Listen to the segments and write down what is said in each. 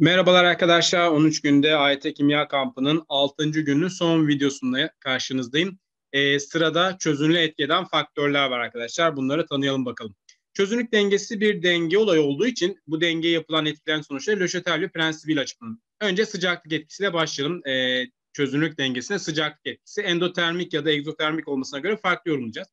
Merhabalar arkadaşlar. 13 günde AYT Kimya Kampı'nın 6. günün son videosunda karşınızdayım. Ee, sırada çözünürlüğü etki eden faktörler var arkadaşlar. Bunları tanıyalım bakalım. Çözünürlük dengesi bir denge olayı olduğu için bu dengeye yapılan etkilerin sonuçları Löşetelli prensibiyle açıklanır. Önce sıcaklık etkisiyle başlayalım. Ee, çözünürlük dengesine sıcaklık etkisi endotermik ya da egzotermik olmasına göre farklı yorumlayacağız.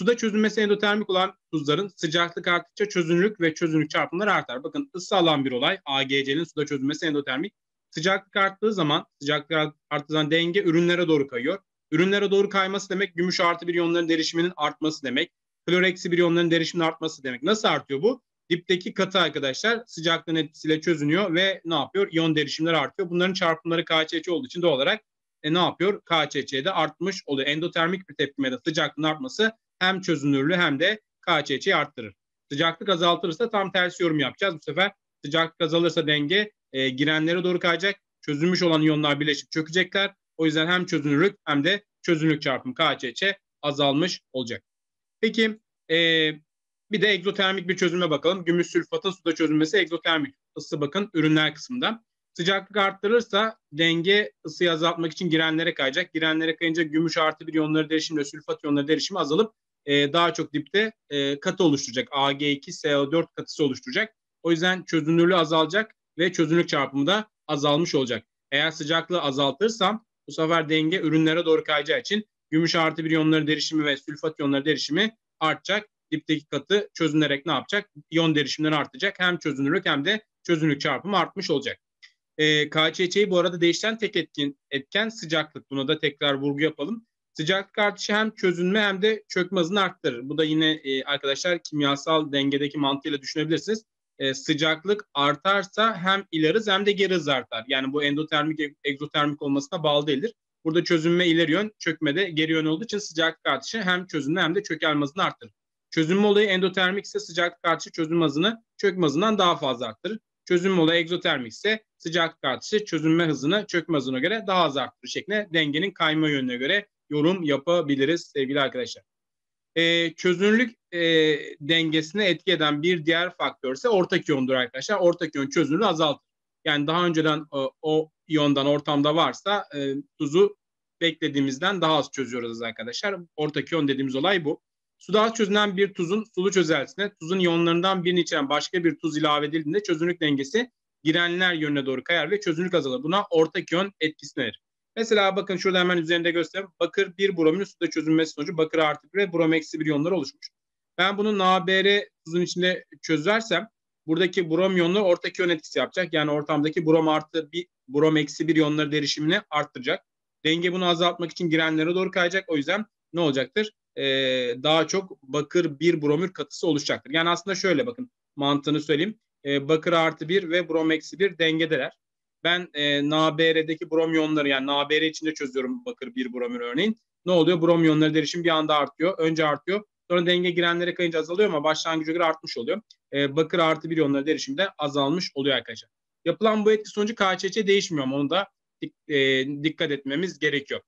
Suda çözünmesi endotermik olan tuzların sıcaklık arttıkça çözünürlük ve çözünürlük çarpımları artar. Bakın ısı alan bir olay AGC'nin suda çözünmesi endotermik. Sıcaklık arttığı zaman, sıcaklık arttığı zaman denge ürünlere doğru kayıyor. Ürünlere doğru kayması demek gümüş artı bir iyonların derişiminin artması demek. Klor eksi bir iyonların derişiminin artması demek. Nasıl artıyor bu? Dipteki katı arkadaşlar sıcaklığın etkisiyle çözünüyor ve ne yapıyor? İyon derişimleri artıyor. Bunların çarpımları KÇC olduğu için doğal olarak e, ne yapıyor? KÇC'de artmış oluyor. Endotermik bir tepkimede sıcaklığın artması hem çözünürlüğü hem de KÇÇ'yi arttırır. Sıcaklık azaltırsa tam tersi yorum yapacağız. Bu sefer sıcaklık azalırsa denge e, girenlere doğru kayacak. Çözülmüş olan iyonlar birleşip çökecekler. O yüzden hem çözünürlük hem de çözünürlük çarpımı KÇÇ azalmış olacak. Peki e, bir de egzotermik bir çözüme bakalım. Gümüş sülfatın suda çözülmesi egzotermik. Isı bakın ürünler kısmında. Sıcaklık arttırırsa denge ısıyı azaltmak için girenlere kayacak. Girenlere kayınca gümüş artı bir iyonları derişimle sülfat iyonları derişimi azalıp e, daha çok dipte e, katı oluşturacak. Ag2 CO4 katısı oluşturacak. O yüzden çözünürlüğü azalacak ve çözünürlük çarpımı da azalmış olacak. Eğer sıcaklığı azaltırsam bu sefer denge ürünlere doğru kayacağı için gümüş artı bir iyonları derişimi ve sülfat iyonları derişimi artacak. Dipteki katı çözünerek ne yapacak? İyon derişimleri artacak. Hem çözünürlük hem de çözünürlük çarpımı artmış olacak. E, KÇÇ'yi bu arada değişen tek etkin, etken sıcaklık. Buna da tekrar vurgu yapalım. Sıcaklık artışı hem çözünme hem de çökme hızını arttırır. Bu da yine e, arkadaşlar kimyasal dengedeki mantığıyla düşünebilirsiniz. E, sıcaklık artarsa hem ileri hız hem de geri hız artar. Yani bu endotermik, egzotermik olmasına bağlı değildir. Burada çözünme ileri yön, çökme de geri yön olduğu için sıcaklık artışı hem çözünme hem de çökelme hızını arttırır. Çözünme olayı endotermik ise sıcaklık artışı çözünme hızını çökme hızından daha fazla arttırır. Çözünme olayı egzotermik ise sıcaklık artışı çözünme hızını çökme hızına göre daha az arttırır şeklinde dengenin kayma yönüne göre yorum yapabiliriz sevgili arkadaşlar. Ee, çözünürlük e, dengesine etki eden bir diğer faktör ise ortak iyondur arkadaşlar. Ortak iyon çözünürlüğü azaltır. Yani daha önceden e, o iyondan ortamda varsa e, tuzu beklediğimizden daha az çözüyoruz arkadaşlar. Ortak iyon dediğimiz olay bu. Suda az çözünen bir tuzun sulu çözeltisine tuzun iyonlarından birini içeren başka bir tuz ilave edildiğinde çözünürlük dengesi girenler yönüne doğru kayar ve çözünürlük azalır. Buna ortak iyon etkisi denir. Mesela bakın şurada hemen üzerinde göstereyim. Bakır bir bromin suda çözülmesi sonucu bakır artı bir ve brom eksi bir iyonlar oluşmuş. Ben bunu NaBr tuzun içinde çözersem buradaki brom iyonları ortak iyon etkisi yapacak. Yani ortamdaki brom artı bir brom eksi bir iyonları derişimini arttıracak. Denge bunu azaltmak için girenlere doğru kayacak. O yüzden ne olacaktır? Ee, daha çok bakır bir bromür katısı oluşacaktır. Yani aslında şöyle bakın mantığını söyleyeyim. Ee, bakır artı bir ve brom eksi bir dengedeler. Ben e, NaBr'deki bromyonları yani NaBr içinde çözüyorum bakır bir bromür örneğin. Ne oluyor? Bromyonları derişim bir anda artıyor. Önce artıyor. Sonra denge girenlere kayınca azalıyor ama başlangıca göre artmış oluyor. E, bakır artı bir iyonları derişim de azalmış oluyor arkadaşlar. Yapılan bu etki sonucu KÇÇ değişmiyor ama onu da e, dikkat etmemiz gerekiyor.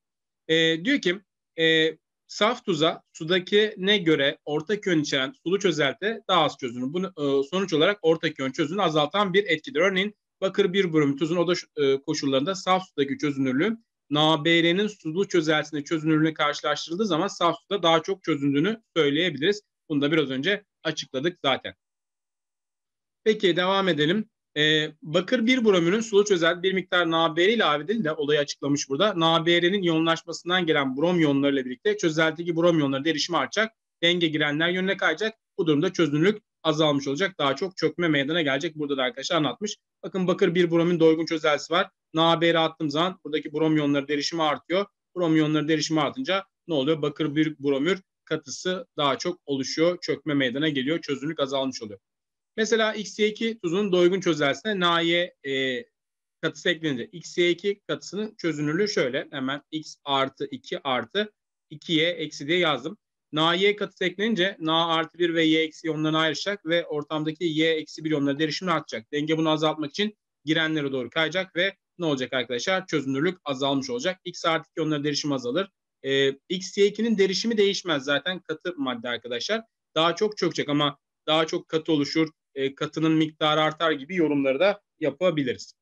E, diyor ki e, saf tuza sudaki ne göre ortak yön içeren sulu çözelti daha az çözünür. Bunu e, sonuç olarak ortak yön çözünürlüğünü azaltan bir etkidir. Örneğin bakır bir bölüm tuzun oda e, koşullarında saf sudaki çözünürlüğü NaBr'nin sulu çözeltisinde çözünürlüğüne karşılaştırıldığı zaman saf suda daha çok çözündüğünü söyleyebiliriz. Bunu da biraz önce açıkladık zaten. Peki devam edelim. Ee, bakır bir bromürün sulu çözel bir miktar NaBr ilave edildi olayı açıklamış burada. NaBr'nin yoğunlaşmasından gelen brom iyonlarıyla birlikte çözeltideki brom iyonları derişimi artacak. Denge girenler yönüne kayacak. Bu durumda çözünürlük azalmış olacak. Daha çok çökme meydana gelecek. Burada da arkadaşlar anlatmış. Bakın bakır bir bromin doygun çözeltisi var. NaBr'i attığım zaman buradaki brom iyonları derişimi artıyor. Brom iyonları derişimi artınca ne oluyor? Bakır bir bromür katısı daha çok oluşuyor. Çökme meydana geliyor. Çözünürlük azalmış oluyor. Mesela XY2 tuzunun doygun çözeltisine NaY e, katısı eklenince XY2 katısının çözünürlüğü şöyle. Hemen X artı 2 artı 2Y eksi diye yazdım. Na-Y katısı eklenince Na artı 1 ve Y eksi iyonlarına ayrışacak ve ortamdaki Y eksi 1 iyonları derişimi artacak. Denge bunu azaltmak için girenlere doğru kayacak ve ne olacak arkadaşlar? Çözünürlük azalmış olacak. X artı 2 iyonları derişimi azalır. Ee, XY2'nin derişimi değişmez zaten katı madde arkadaşlar. Daha çok çökecek ama daha çok katı oluşur, e, katının miktarı artar gibi yorumları da yapabiliriz.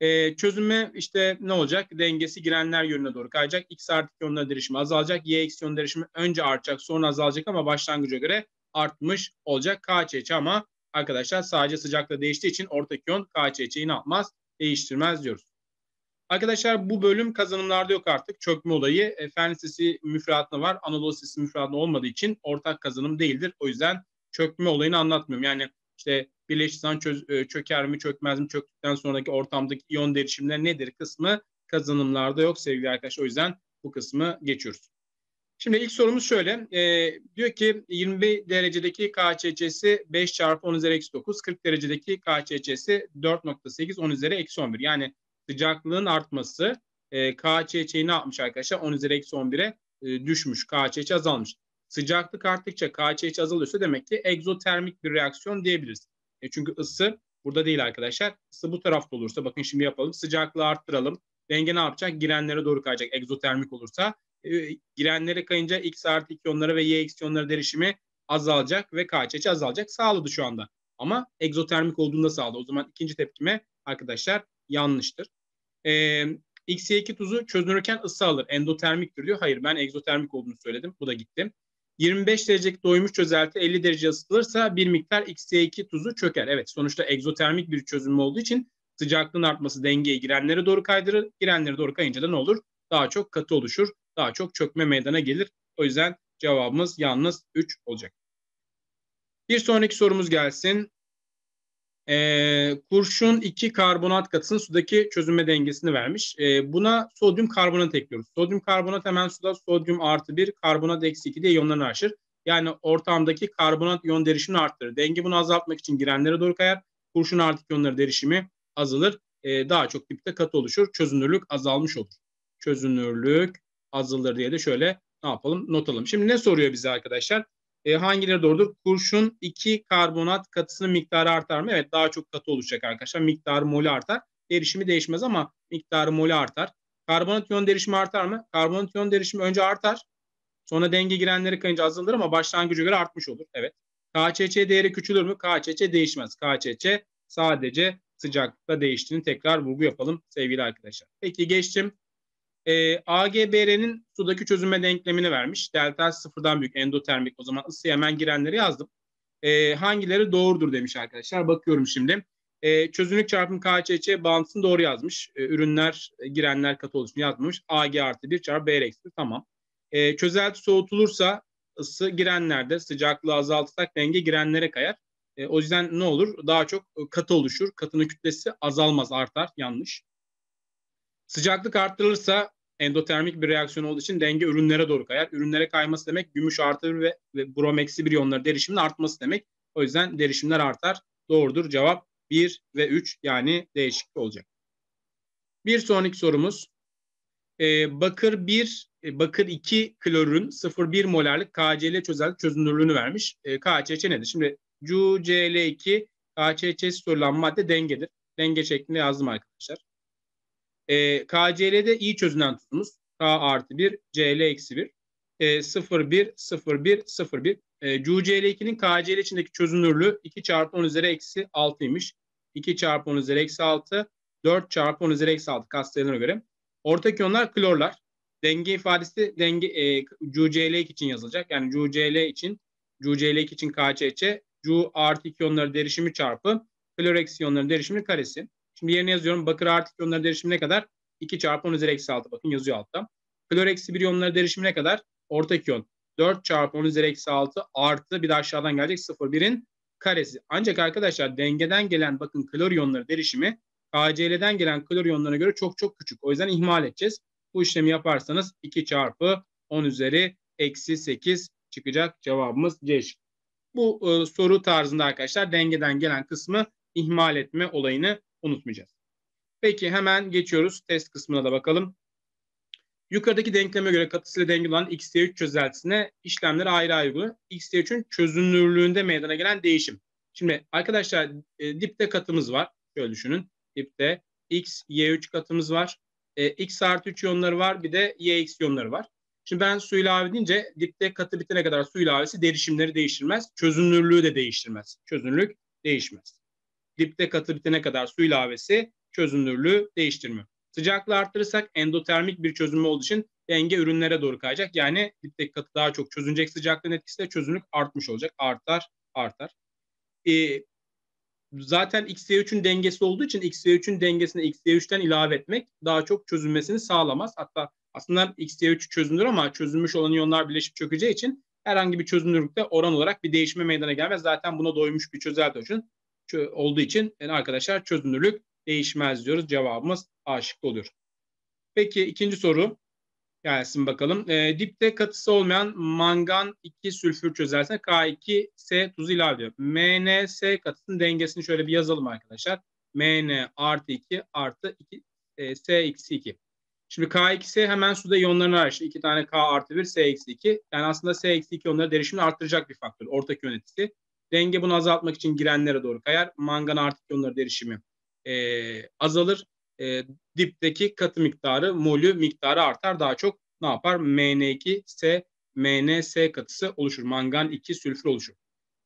E, çözüme işte ne olacak? Dengesi girenler yönüne doğru kayacak. X artı iyonları derişimi azalacak. Y eksi iyon derişimi önce artacak sonra azalacak ama başlangıca göre artmış olacak. KÇÇ ama arkadaşlar sadece sıcaklığı değiştiği için ortak iyon KÇÇ'yi ne yapmaz? Değiştirmez diyoruz. Arkadaşlar bu bölüm kazanımlarda yok artık. Çökme olayı e, fen lisesi müfredatında var. Anadolu lisesi müfredatında olmadığı için ortak kazanım değildir. O yüzden çökme olayını anlatmıyorum. Yani işte birleştiren çöz, e, çöker mi çökmez mi çöktükten sonraki ortamdaki iyon derişimler nedir kısmı kazanımlarda yok sevgili arkadaşlar. O yüzden bu kısmı geçiyoruz. Şimdi ilk sorumuz şöyle. E, diyor ki 20 derecedeki KÇÇ'si 5 çarpı 10 üzeri eksi 9. 40 derecedeki KÇÇ'si 4.8 10 üzeri eksi 11. Yani sıcaklığın artması e, KÇÇ'yi ne yapmış arkadaşlar? 10 üzeri eksi 11'e e, düşmüş. KÇÇ azalmış. Sıcaklık arttıkça KÇÇ azalıyorsa demek ki egzotermik bir reaksiyon diyebiliriz. E çünkü ısı burada değil arkadaşlar. Isı bu tarafta olursa bakın şimdi yapalım. Sıcaklığı arttıralım. Denge ne yapacak? Girenlere doğru kayacak egzotermik olursa. E, girenlere kayınca X artı 2 iyonları ve Y eksi iyonları derişimi azalacak ve KÇÇ azalacak. Sağladı şu anda. Ama egzotermik olduğunda sağladı. O zaman ikinci tepkime arkadaşlar yanlıştır. E, XY2 tuzu çözünürken ısı alır. Endotermiktir diyor. Hayır ben egzotermik olduğunu söyledim. Bu da gitti. 25 derecelik doymuş çözelti 50 derece ısıtılırsa bir miktar XY2 tuzu çöker. Evet sonuçta egzotermik bir çözünüm olduğu için sıcaklığın artması dengeye girenlere doğru kaydırır. Girenlere doğru kayınca da ne olur? Daha çok katı oluşur. Daha çok çökme meydana gelir. O yüzden cevabımız yalnız 3 olacak. Bir sonraki sorumuz gelsin. Ee, kurşun 2 karbonat katısının sudaki çözünme dengesini vermiş. Ee, buna sodyum karbonat ekliyoruz. Sodyum karbonat hemen suda sodyum artı 1, karbonat eksi 2 diye iyonlarını aşır. Yani ortamdaki karbonat iyon derişimini arttırır. Denge bunu azaltmak için girenlere doğru kayar. Kurşun artı iyonları derişimi azalır. Ee, daha çok dipte katı oluşur. Çözünürlük azalmış olur. Çözünürlük azalır diye de şöyle ne yapalım not alalım. Şimdi ne soruyor bize arkadaşlar? E, hangileri doğrudur? Kurşun 2 karbonat katısının miktarı artar mı? Evet daha çok katı olacak arkadaşlar. Miktarı molü artar. Derişimi değişmez ama miktarı molü artar. Karbonat iyon derişimi artar mı? Karbonat iyon derişimi önce artar. Sonra denge girenleri kayınca azalır ama başlangıca göre artmış olur. Evet. KÇÇ değeri küçülür mü? KÇÇ değişmez. KÇÇ sadece sıcaklıkta değiştiğini tekrar vurgu yapalım sevgili arkadaşlar. Peki geçtim e, AGBR'nin sudaki çözünme denklemini vermiş. Delta sıfırdan büyük endotermik. O zaman ısıya hemen girenleri yazdım. E, hangileri doğrudur demiş arkadaşlar. Bakıyorum şimdi. E, çözünürlük çarpım KÇÇ bağıntısını doğru yazmış. E, ürünler, girenler katı oluşunu yazmamış. AG artı 1 çarpı B eksi Tamam. E, çözelti soğutulursa ısı girenlerde sıcaklığı azaltırsak denge girenlere kayar. E, o yüzden ne olur? Daha çok katı oluşur. Katının kütlesi azalmaz, artar. Yanlış. Sıcaklık arttırılırsa endotermik bir reaksiyon olduğu için denge ürünlere doğru kayar. Ürünlere kayması demek gümüş artı ve, ve brom eksi bir iyonları derişimin artması demek. O yüzden derişimler artar. Doğrudur. Cevap 1 ve 3 yani değişik olacak. Bir sonraki sorumuz. Ee, bakır 1, e, bakır 2 klorürün 0,1 molarlık KCl çözelti çözünürlüğünü vermiş. E, KCC nedir? Şimdi CuCl2 KCC sorulan madde dengedir. Denge şeklinde yazdım arkadaşlar. E, KCL'de iyi çözünen tuzumuz. K artı 1, CL eksi 1. E, 0, 1, 0, 1, 0, 1. E, CuCl2'nin KCl içindeki çözünürlüğü 2 çarpı 10 üzeri eksi 6'ymış. 2 çarpı 10 üzeri eksi 6, 4 çarpı 10 üzeri eksi 6 katsayılarına göre. Ortak iyonlar klorlar. Denge ifadesi denge e, CuCl2 için yazılacak. Yani CuCl için CuCl2 için KCC, Cu artı iyonları derişimi çarpı klor eksi iyonların derişiminin karesi. Şimdi yerine yazıyorum. Bakır artı iyonları derişimi ne kadar? 2 çarpı 10 üzeri eksi 6. Bakın yazıyor altta. Klor eksi 1 iyonları derişimi ne kadar? Ortak iyon. 4 çarpı 10 üzeri eksi 6 artı bir de aşağıdan gelecek 0,1'in karesi. Ancak arkadaşlar dengeden gelen bakın klor iyonları derişimi KCl'den gelen klor iyonlarına göre çok çok küçük. O yüzden ihmal edeceğiz. Bu işlemi yaparsanız 2 çarpı 10 üzeri eksi 8 çıkacak cevabımız C Bu e, soru tarzında arkadaşlar dengeden gelen kısmı ihmal etme olayını unutmayacağız. Peki hemen geçiyoruz test kısmına da bakalım. Yukarıdaki denkleme göre katısıyla dengeli olan XT3 çözeltisine işlemleri ayrı ayrı uyguluyor. XT3'ün çözünürlüğünde meydana gelen değişim. Şimdi arkadaşlar e, dipte katımız var. Şöyle düşünün. Dipte X, Y3 katımız var. E, X artı 3 iyonları var. Bir de Y eksi iyonları var. Şimdi ben su ilave deyince dipte katı bitene kadar su ilavesi derişimleri değiştirmez. Çözünürlüğü de değiştirmez. Çözünürlük değişmez. Dipte katı bitene kadar su ilavesi çözünürlüğü değiştirmiyor. Sıcaklığı arttırırsak endotermik bir çözünme olduğu için denge ürünlere doğru kayacak. Yani dipteki katı daha çok çözünecek sıcaklığın etkisiyle çözünürlük artmış olacak. Artar, artar. Ee, zaten XY3'ün dengesi olduğu için XY3'ün dengesine XY3'ten ilave etmek daha çok çözünmesini sağlamaz. Hatta aslında XY3 çözünür ama çözünmüş olan iyonlar birleşip çökeceği için herhangi bir çözünürlükte oran olarak bir değişme meydana gelmez. Zaten buna doymuş bir çözelti için olduğu için yani arkadaşlar çözünürlük değişmez diyoruz. Cevabımız A şıkkı oluyor. Peki ikinci soru gelsin bakalım. E, dipte katısı olmayan mangan 2 sülfür çözersine K2S tuzu ilave ediyor. MnS katısının dengesini şöyle bir yazalım arkadaşlar. Mn artı 2 artı 2 e, S eksi 2. Şimdi K2S hemen suda iyonlarını araştır. 2 tane K artı 1 S eksi 2. Yani aslında S eksi 2 iyonları derişimini arttıracak bir faktör. Ortak yöneticisi. Denge bunu azaltmak için girenlere doğru kayar. Mangan artı iyonları derişimi e, azalır. E, dipteki katı miktarı, molü miktarı artar. Daha çok ne yapar? MN2S, MnS katısı oluşur. Mangan 2 sülfür oluşur.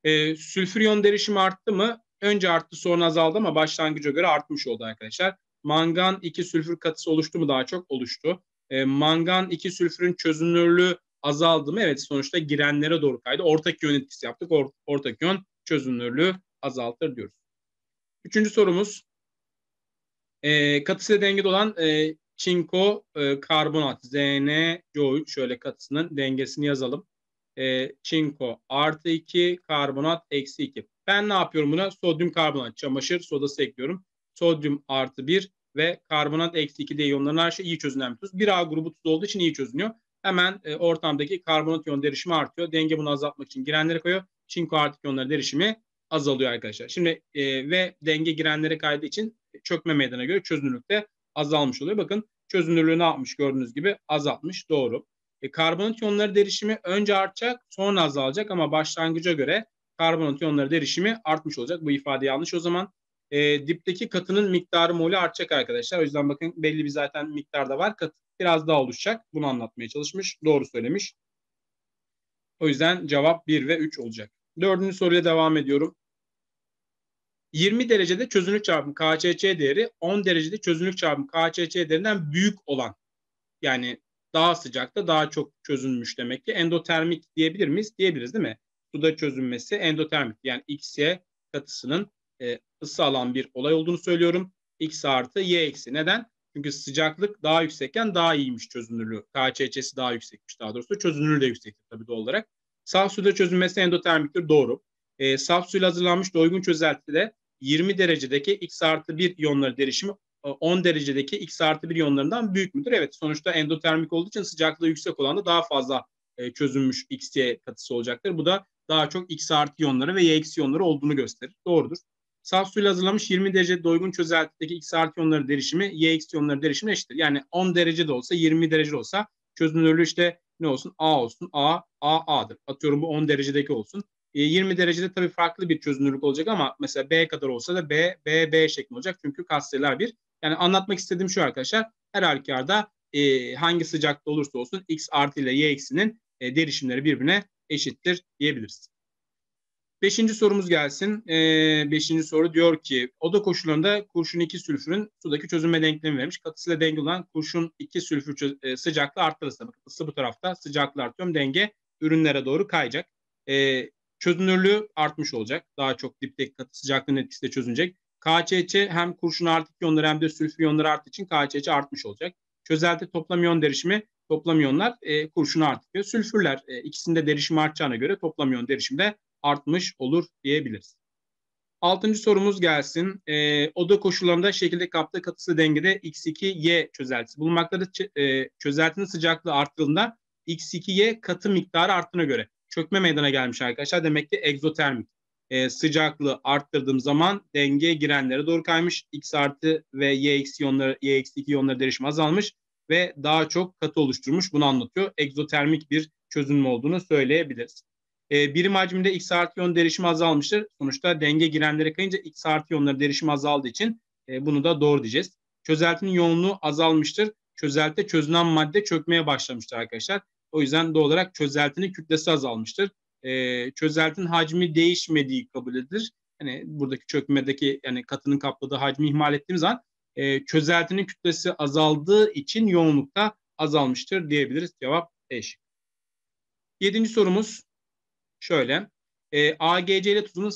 E, sülfür iyon derişimi arttı mı? Önce arttı sonra azaldı ama başlangıca göre artmış oldu arkadaşlar. Mangan 2 sülfür katısı oluştu mu daha çok? Oluştu. E, mangan 2 sülfürün çözünürlüğü azaldı mı? Evet sonuçta girenlere doğru kaydı. Ortak iyon etkisi yaptık. Or ortak iyon çözünürlüğü azaltır diyoruz. Üçüncü sorumuz e, katısıyla dengede olan e, çinko e, karbonat ZnCO3 şöyle katısının dengesini yazalım. E, çinko artı 2 karbonat eksi 2. Ben ne yapıyorum buna? Sodyum karbonat, çamaşır sodası ekliyorum. Sodyum artı 1 ve karbonat eksi 2 de iyonların her şey iyi çözünen bir tuz. 1A grubu tuz olduğu için iyi çözünüyor. Hemen e, ortamdaki karbonat iyon derişimi artıyor. Denge bunu azaltmak için girenleri koyuyor. Çinko artı iyonların derişimi azalıyor arkadaşlar. Şimdi e, ve denge girenlere kaydığı için çökme meydana göre çözünürlük de azalmış oluyor. Bakın çözünürlüğü ne yapmış gördüğünüz gibi azaltmış. Doğru. E, karbonat iyonları derişimi önce artacak sonra azalacak ama başlangıca göre karbonat iyonları derişimi artmış olacak. Bu ifade yanlış o zaman. E, dipteki katının miktarı molü artacak arkadaşlar. O yüzden bakın belli bir zaten miktarda var. Kat biraz daha oluşacak. Bunu anlatmaya çalışmış. Doğru söylemiş. O yüzden cevap 1 ve 3 olacak. Dördüncü soruya devam ediyorum. 20 derecede çözünürlük çarpımı KÇÇ değeri 10 derecede çözünürlük çarpımı KÇÇ değerinden büyük olan yani daha sıcakta daha çok çözünmüş demek ki endotermik diyebilir miyiz? Diyebiliriz değil mi? Suda çözünmesi endotermik yani XY katısının e, ısı alan bir olay olduğunu söylüyorum. X artı Y eksi. Neden? Çünkü sıcaklık daha yüksekken daha iyiymiş çözünürlüğü. KÇÇ'si daha yüksekmiş daha doğrusu. Çözünürlüğü de yüksektir tabii doğal olarak. Saf suda çözünmesi endotermiktir. Doğru. E, saf suyla hazırlanmış doygun çözeltide 20 derecedeki x artı 1 iyonları derişimi 10 e, derecedeki x artı 1 iyonlarından büyük müdür? Evet sonuçta endotermik olduğu için sıcaklığı yüksek olan da daha fazla e, çözünmüş XY katısı olacaktır. Bu da daha çok x artı iyonları ve y eksi iyonları olduğunu gösterir. Doğrudur. Saf suyla hazırlanmış 20 derece doygun çözeltideki x artı iyonları derişimi y eksi iyonları derişimi eşittir. Yani 10 derece de olsa 20 derece de olsa çözünürlüğü işte ne olsun? A olsun. A, A, A'dır. Atıyorum bu 10 derecedeki olsun. 20 e, derecede tabii farklı bir çözünürlük olacak ama mesela B kadar olsa da B, B, B şeklinde olacak. Çünkü katsayılar bir. Yani anlatmak istediğim şu arkadaşlar. Her halükarda e, hangi sıcakta olursa olsun X artı ile Y eksinin e, derişimleri birbirine eşittir diyebiliriz. Beşinci sorumuz gelsin. E, beşinci soru diyor ki oda koşullarında kurşun 2 sülfürün sudaki çözünme denklemi vermiş. Katısıyla dengeli olan kurşun 2 sülfür e, sıcaklığı arttırırsa ısı bu tarafta sıcaklığı artıyor denge ürünlere doğru kayacak. E, çözünürlüğü artmış olacak. Daha çok dipteki katı sıcaklığın etkisiyle çözünecek. KÇÇ hem kurşun artı iyonları hem de sülfür iyonları arttığı için KÇÇ artmış olacak. Çözelti toplam iyon derişimi toplam iyonlar e, kurşunu artıyor. Sülfürler e, ikisinde derişim artacağına göre toplam iyon derişim de artmış olur diyebiliriz. Altıncı sorumuz gelsin. E, oda koşullarında şekilde kapta katısı dengede X2Y çözeltisi bulunmaktadır. E, çözeltinin sıcaklığı arttığında X2Y katı miktarı arttığına göre çökme meydana gelmiş arkadaşlar. Demek ki egzotermik e, sıcaklığı arttırdığım zaman denge girenlere doğru kaymış. X artı ve Y eksi iyonları, Y eksi 2 iyonları derişimi azalmış ve daha çok katı oluşturmuş. Bunu anlatıyor. Egzotermik bir çözünme olduğunu söyleyebiliriz. E, birim hacminde X artı iyon derişimi azalmıştır. Sonuçta denge girenlere kayınca X artı iyonları derişimi azaldığı için e, bunu da doğru diyeceğiz. Çözeltinin yoğunluğu azalmıştır. Çözeltide çözünen madde çökmeye başlamıştır arkadaşlar. O yüzden doğal olarak çözeltinin kütlesi azalmıştır. E, çözeltinin hacmi değişmediği kabul edilir. hani buradaki çökmedeki yani katının kapladığı hacmi ihmal ettiğimiz zaman e, çözeltinin kütlesi azaldığı için yoğunlukta azalmıştır diyebiliriz. Cevap E Yedinci sorumuz şöyle. E, AGC ile tuzunun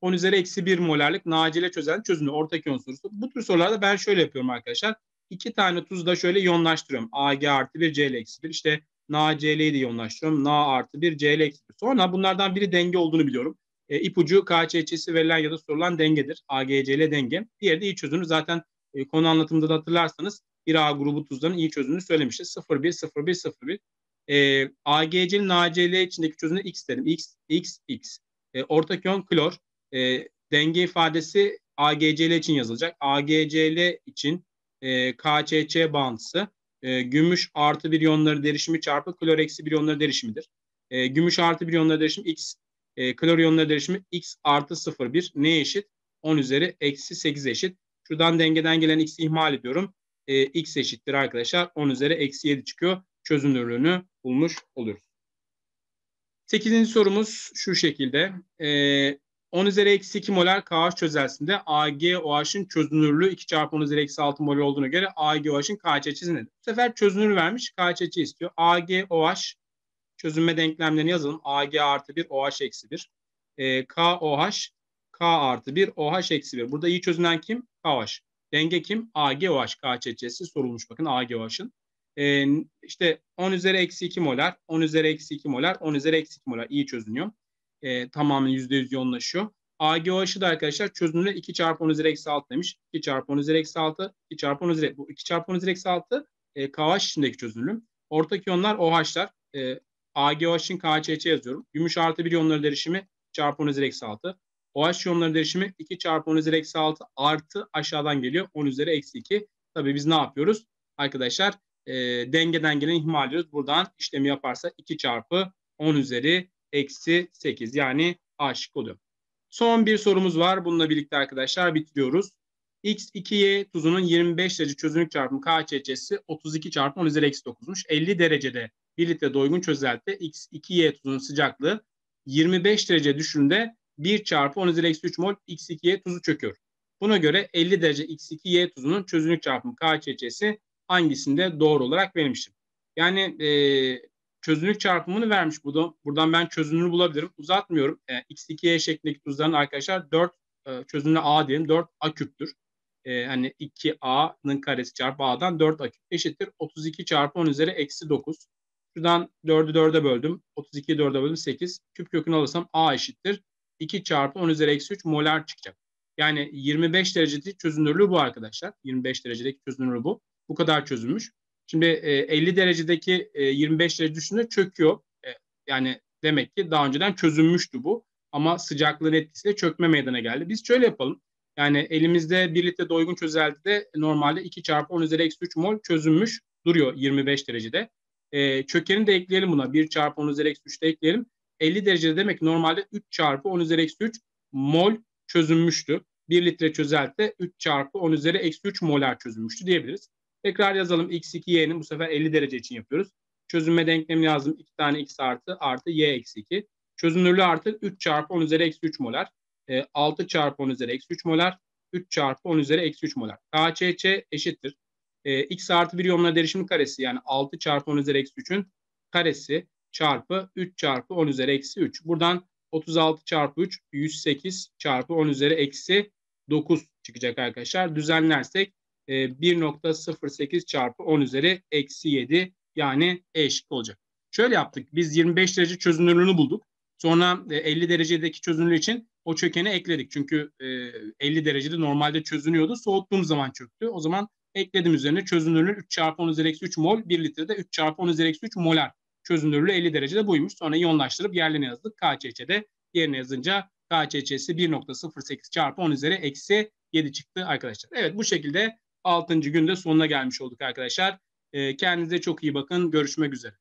10 üzeri eksi 1 molarlık nacile çözelti çözünür. Ortak iyon sorusu. Bu tür sorularda ben şöyle yapıyorum arkadaşlar. İki tane tuzu da şöyle iyonlaştırıyorum. AG artı 1, CL eksi 1. İşte NaCl'yi de iyonlaştırıyorum. Na artı 1, Cl eksi 1. Sonra bunlardan biri denge olduğunu biliyorum. E, ipucu KÇÇ'si verilen ya da sorulan dengedir. AGCL denge. Diğeri de iyi çözünür. Zaten e, konu anlatımında da hatırlarsanız bir A grubu tuzların iyi çözünürlüğünü söylemişti. 0,1, 0,1, 0,1. E, AGC'nin NaCl içindeki çözünürlüğü X derim. X, X, X. E, ortak iyon klor. E, denge ifadesi AGCL için yazılacak. AGCL için e, KÇÇ bağıntısı e, gümüş artı bir iyonları derişimi çarpı klor eksi bir iyonları derişimidir. E, gümüş artı bir iyonları derişimi X, e, klor iyonları derişimi X artı 0,1 neye eşit? 10 üzeri eksi 8 eşit. Şuradan dengeden gelen X'i ihmal ediyorum. E, X eşittir arkadaşlar. 10 üzeri eksi 7 çıkıyor. Çözünürlüğünü bulmuş oluyoruz. Sekizinci sorumuz şu şekilde. E, 10 üzeri eksi 2 molar KH çözelsinde AgOH'ın çözünürlüğü 2 çarpı 10 üzeri eksi 6 mol olduğuna göre AgOH'ın KÇ'si nedir? Bu sefer çözünür vermiş KÇ istiyor. AgOH çözünme denklemlerini yazalım. Ag artı 1 OH eksi 1. E, KOH K artı 1 OH eksi 1. Burada iyi çözünen kim? KOH. Denge kim? AgOH KÇ'si sorulmuş bakın AgOH'ın. E, işte 10 üzeri eksi 2 molar, 10 üzeri eksi 2 molar, 10 üzeri eksi 2 molar iyi çözünüyor e, tamamen %100 yoğunlaşıyor. AGOH'ı da arkadaşlar çözünürlüğü 2 çarpı 10 üzeri eksi 6 demiş. 2 çarpı 10 üzeri eksi 6, 2 çarpı 10 üzeri, bu 2 çarpı 10 üzeri eksi 6 e, KH içindeki çözünürlüğüm. Ortak iyonlar OH'lar. E, AGOH'ın KHC yazıyorum. Gümüş artı bir iyonları derişimi çarpı 10 üzeri eksi 6. OH iyonları derişimi 2 çarpı 10 üzeri eksi 6 artı aşağıdan geliyor 10 üzeri eksi 2. Tabii biz ne yapıyoruz? Arkadaşlar e, dengeden gelen ihmal ediyoruz. Buradan işlemi yaparsa 2 çarpı 10 üzeri eksi 8 yani A şık oluyor. Son bir sorumuz var. Bununla birlikte arkadaşlar bitiriyoruz. X2Y tuzunun 25 derece çözünürlük çarpımı KÇC'si 32 çarpı 10 üzeri eksi 9'muş. 50 derecede 1 litre doygun çözelti X2Y tuzunun sıcaklığı 25 derece düşüründe 1 çarpı 10 üzeri eksi 3 mol X2Y tuzu çöküyor. Buna göre 50 derece X2Y tuzunun çözünürlük çarpımı KÇC'si hangisinde doğru olarak verilmiştir? Yani e, çözünürlük çarpımını vermiş burada. Buradan ben çözünürlüğü bulabilirim. Uzatmıyorum. E, X2Y şeklindeki tuzların arkadaşlar 4 e, çözünürlüğü A diyelim 4 A küptür. E, hani 2A'nın karesi çarpı A'dan 4 A küp eşittir. 32 çarpı 10 üzeri eksi 9. Şuradan 4'ü 4'e böldüm. 32'yi 4'e böldüm 8. Küp kökünü alırsam A eşittir. 2 çarpı 10 üzeri eksi 3 molar çıkacak. Yani 25 derecedeki çözünürlüğü bu arkadaşlar. 25 derecedeki çözünürlüğü bu. Bu kadar çözülmüş. Şimdi e, 50 derecedeki e, 25 derece düşünce çöküyor. E, yani demek ki daha önceden çözülmüştü bu. Ama sıcaklığın etkisiyle çökme meydana geldi. Biz şöyle yapalım. Yani elimizde 1 litre doygun çözeltide normalde 2 çarpı 10 üzeri eksi 3 mol çözülmüş duruyor 25 derecede. E, çökeni de ekleyelim buna. 1 çarpı 10 üzeri eksi 3 de ekleyelim. 50 derecede demek normalde 3 çarpı 10 üzeri eksi 3 mol çözülmüştü. 1 litre çözeltide 3 çarpı 10 üzeri eksi 3 molar çözülmüştü diyebiliriz. Tekrar yazalım x2y'nin bu sefer 50 derece için yapıyoruz. Çözünme denklemini yazdım. 2 tane x artı artı y eksi 2. Çözünürlüğü artı 3 çarpı 10 üzeri eksi 3 molar. E, 6 çarpı 10 üzeri eksi 3 molar. 3 çarpı 10 üzeri eksi 3 molar. KÇÇ eşittir. E, x artı 1 iyonla derişimi karesi yani 6 çarpı 10 üzeri eksi 3'ün karesi çarpı 3 çarpı 10 üzeri eksi 3. Buradan 36 çarpı 3 108 çarpı 10 üzeri eksi 9 çıkacak arkadaşlar. Düzenlersek 1.08 e, çarpı 10 üzeri eksi 7 yani eşit olacak. Şöyle yaptık. Biz 25 derece çözünürlüğünü bulduk. Sonra 50 e, derecedeki çözünürlüğü için o çökeni ekledik. Çünkü 50 e, derecede normalde çözünüyordu. Soğuttuğum zaman çöktü. O zaman ekledim üzerine çözünürlüğü 3 çarpı 10 üzeri eksi 3 mol. 1 litrede 3 çarpı 10 üzeri eksi 3 molar. Çözünürlüğü 50 derecede buymuş. Sonra iyonlaştırıp yerlerine yazdık. KÇÇ'de yerine yazınca KÇÇ'si 1.08 çarpı 10 üzeri eksi 7 çıktı arkadaşlar. Evet bu şekilde 6. günde sonuna gelmiş olduk arkadaşlar. Kendinize çok iyi bakın. Görüşmek üzere.